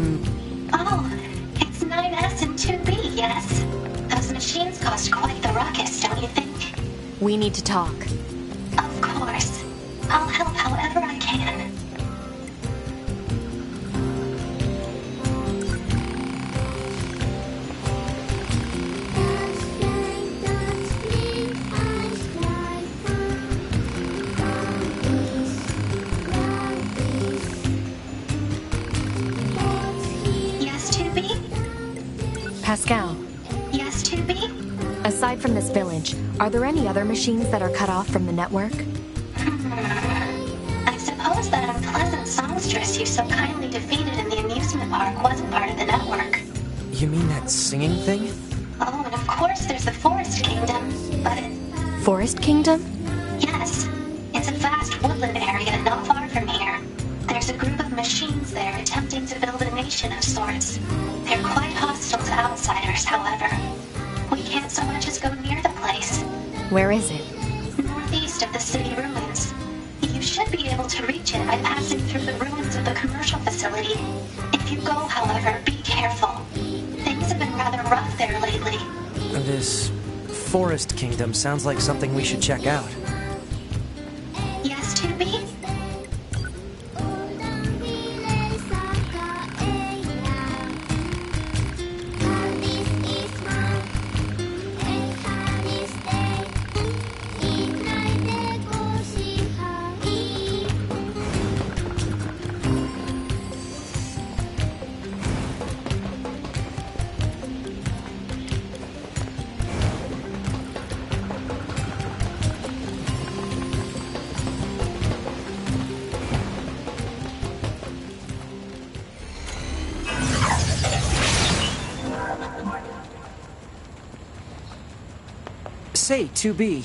Um, Oh, it's 9S and 2B, yes? Those machines caused quite the ruckus, don't you think? We need to talk. Of course. I'll help village, are there any other machines that are cut off from the network? I suppose that unpleasant songstress you so kindly defeated in the amusement park wasn't part of the network. you mean that singing thing? Oh, and of course there's the Forest Kingdom, but Forest Kingdom? yes, it's a vast woodland area not far from here. There's a group of machines there attempting to build a nation of sorts. They're quite hostile to outsiders, however. Where is it? Northeast of the city ruins. You should be able to reach it by passing through the ruins of the commercial facility. If you go, however, be careful. Things have been rather rough there lately. This Forest Kingdom sounds like something we should check out. Say, 2B,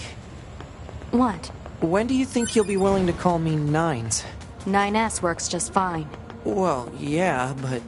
What? when do you think you'll be willing to call me Nines? 9S works just fine. Well, yeah, but.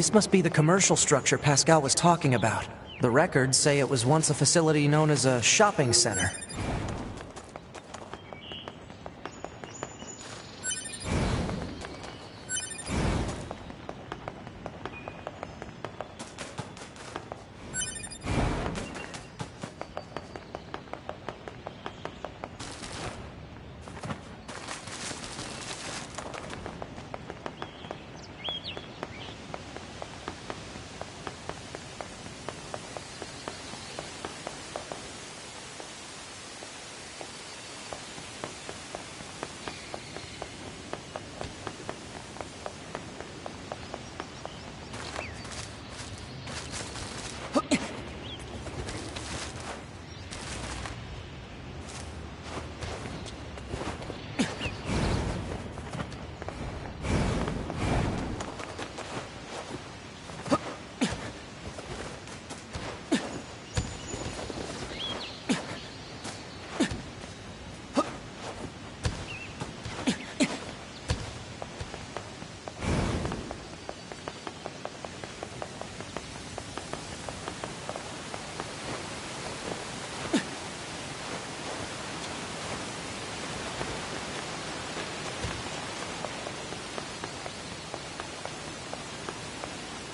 This must be the commercial structure Pascal was talking about. The records say it was once a facility known as a shopping center.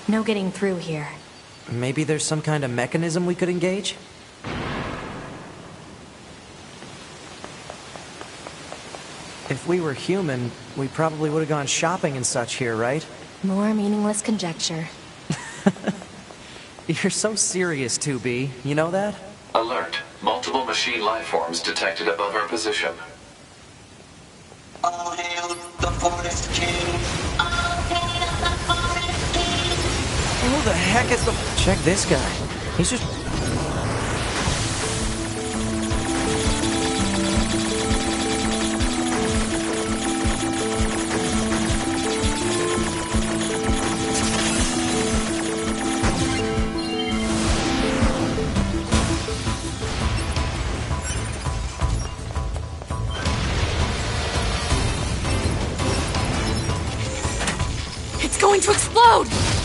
No getting through here. Maybe there's some kind of mechanism we could engage? If we were human, we probably would have gone shopping and such here, right? More meaningless conjecture. You're so serious, 2B. You know that? Alert. Multiple machine life forms detected above our position. The heck is the... Check this guy. He's just... It's going to explode!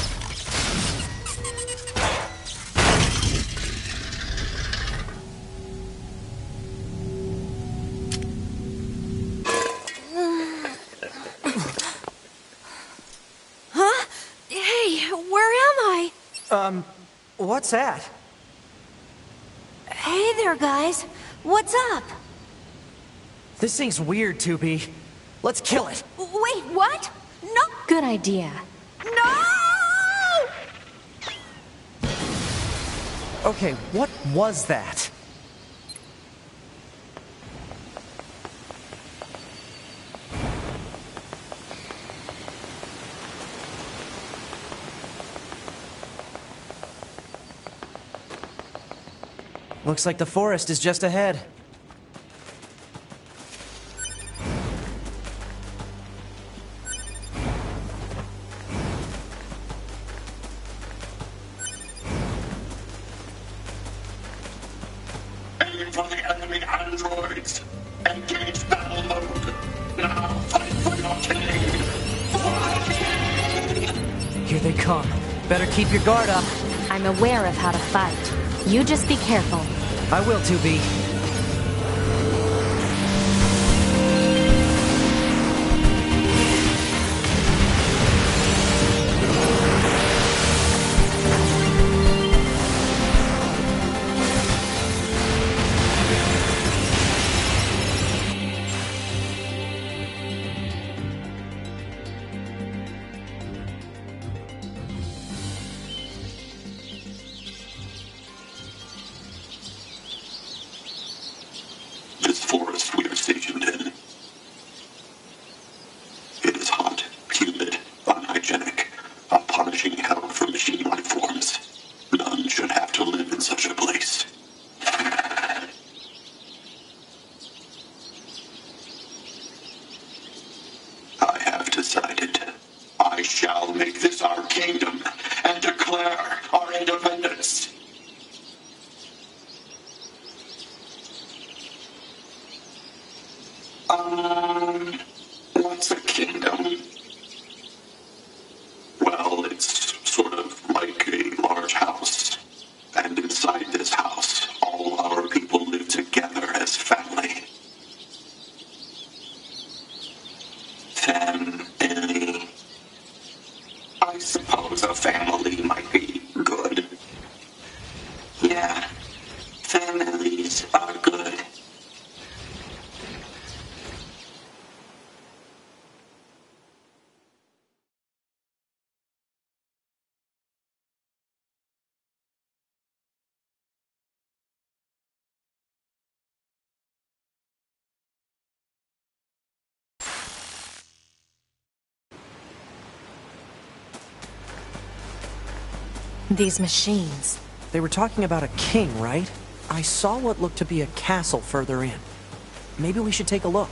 What's that? Hey there, guys. What's up? This thing's weird, 2B. Let's kill it. Wait, what? No. Good idea. No! Okay, what was that? Looks like the forest is just ahead. Here they come. Better keep your guard up. I'm aware of how to fight. You just be careful. I will, 2B. This our kingdom and declare our independence. Um, what's a kingdom? Well, it's sort of like a large house. And inside this house, all our people live together as family. Family. I suppose a family might be good. Yeah, families are good. These machines. They were talking about a king, right? I saw what looked to be a castle further in. Maybe we should take a look.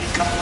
Keep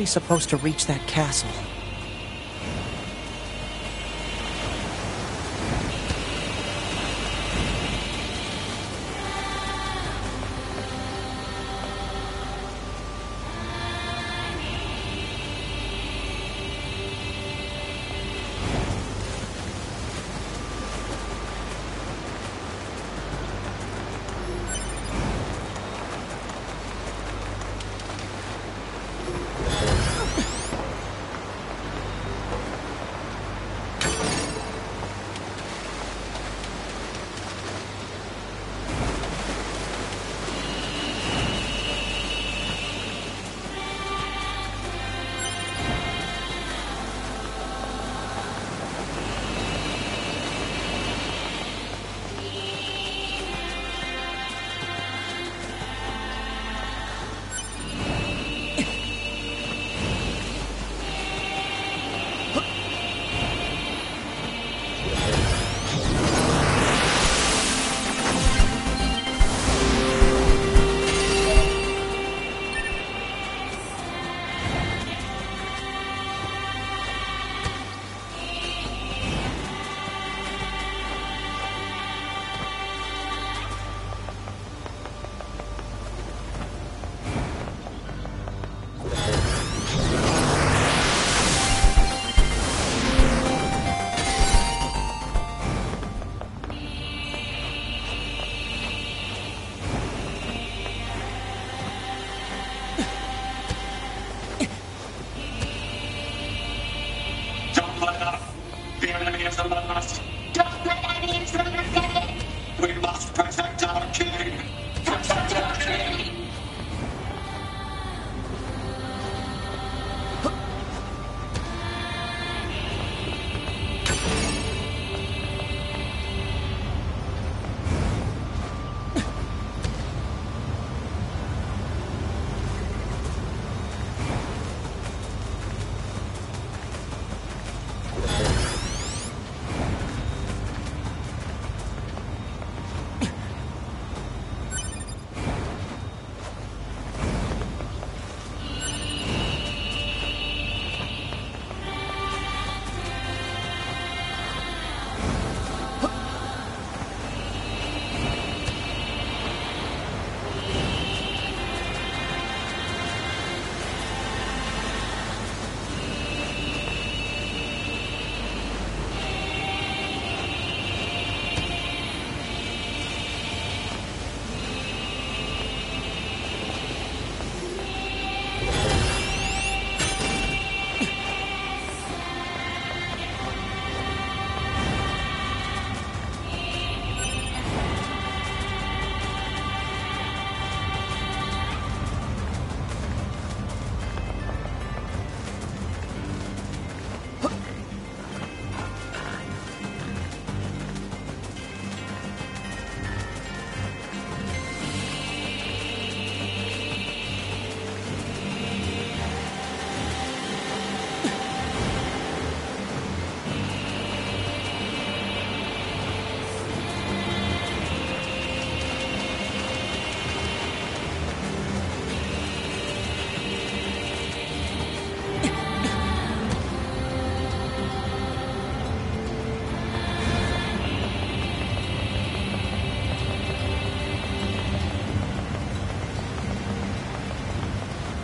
we supposed to reach that castle?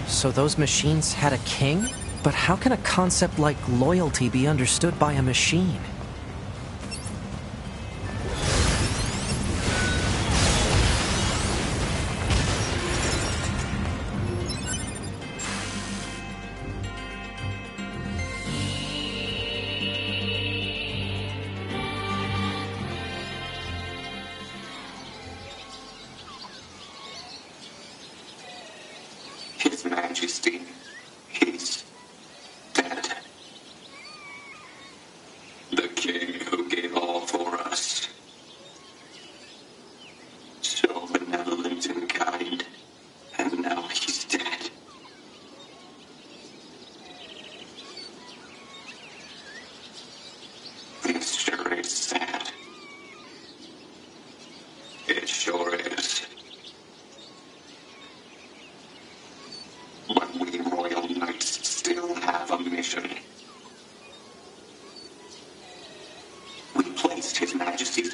So those machines had a king? But how can a concept like loyalty be understood by a machine?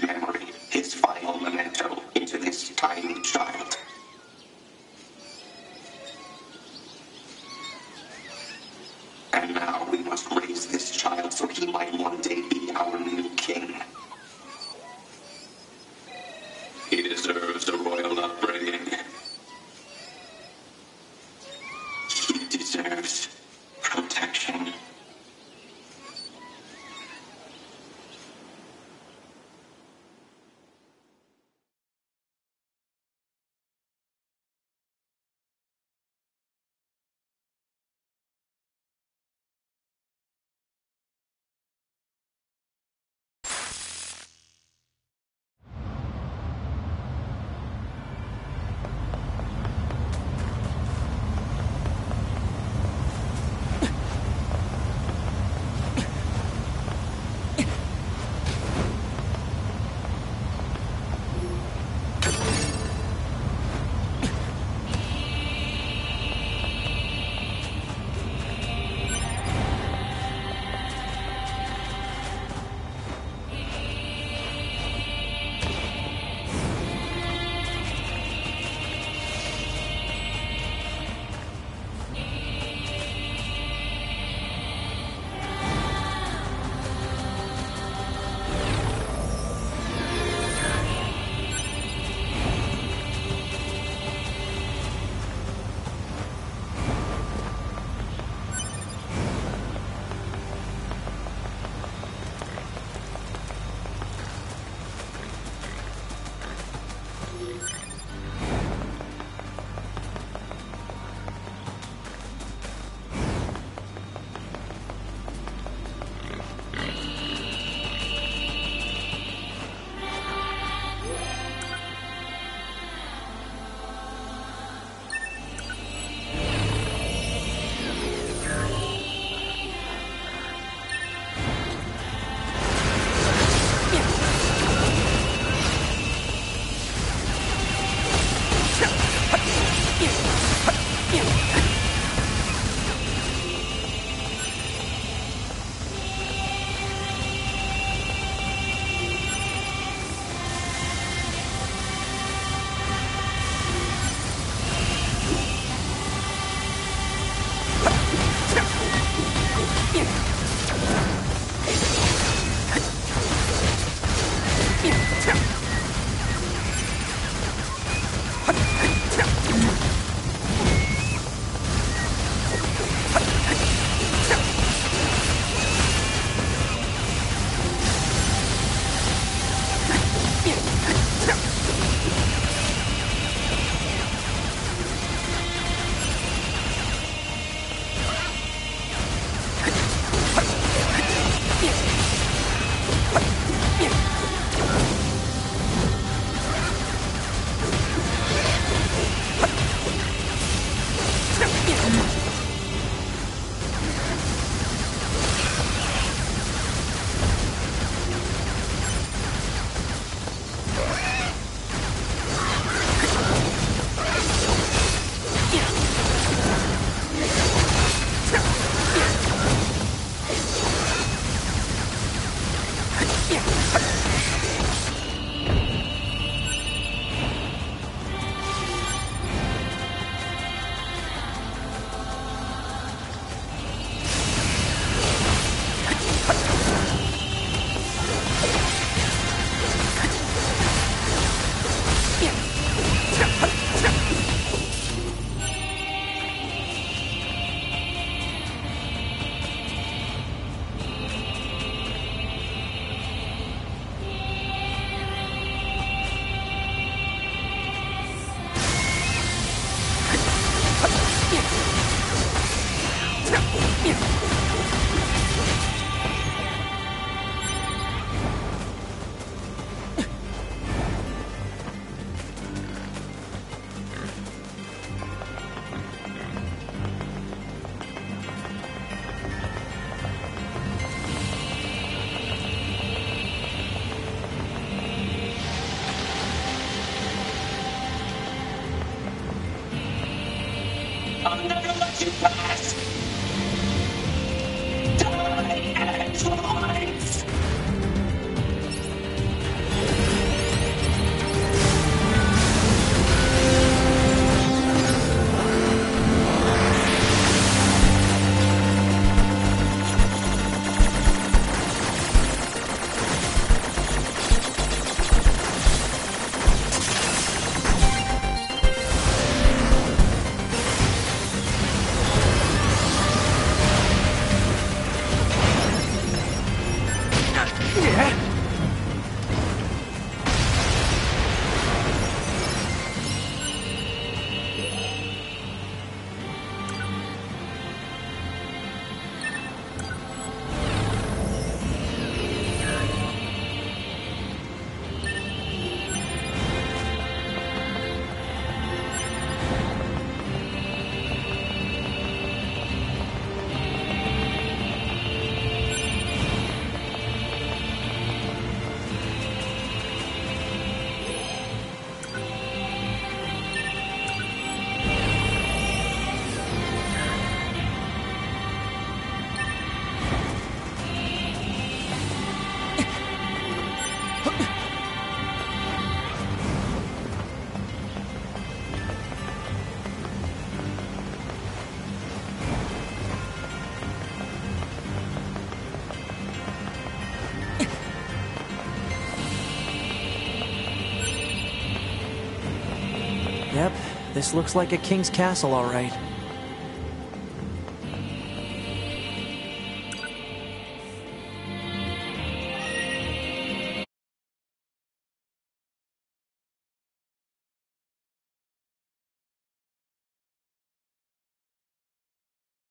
Memory. This looks like a king's castle, all right.